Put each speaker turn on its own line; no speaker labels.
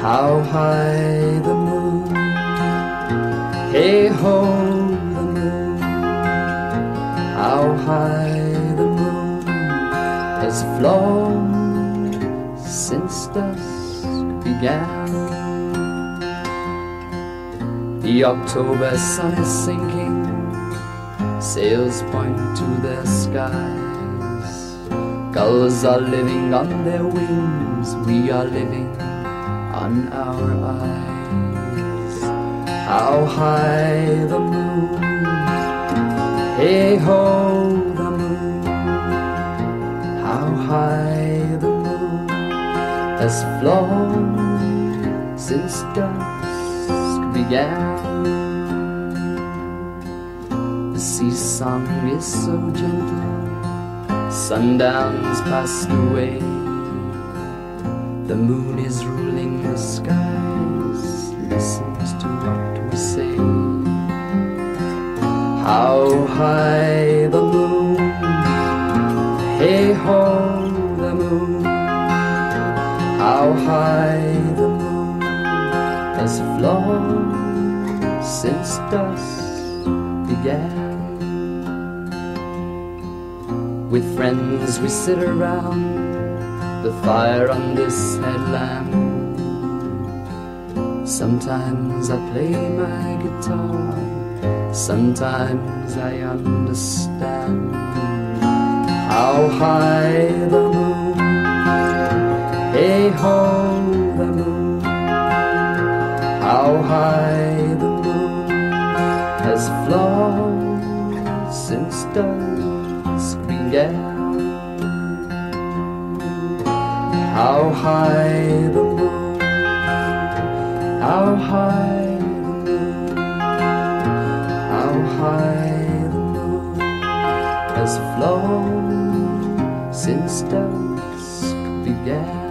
high the moon, hey ho the moon, how high the moon has flown since dusk began. The October sun is sinking, sails point to the skies. Gulls are living on their wings, we are living on our eyes. How high the moon, hey ho the moon, how high the moon has flown since dusk began. The sea song is so gentle, sundown's passed away. The moon is ruling the skies, listens to what we say. How high the moon, hey ho the moon, how high the moon has flown since dusk began. With friends we sit around the fire on this headland. Sometimes I play my guitar, sometimes I understand how high the moon, hey ho the moon, how high the moon has flown since dusk began. How high the moon, how high the moon, how high the moon has flown since dusk began.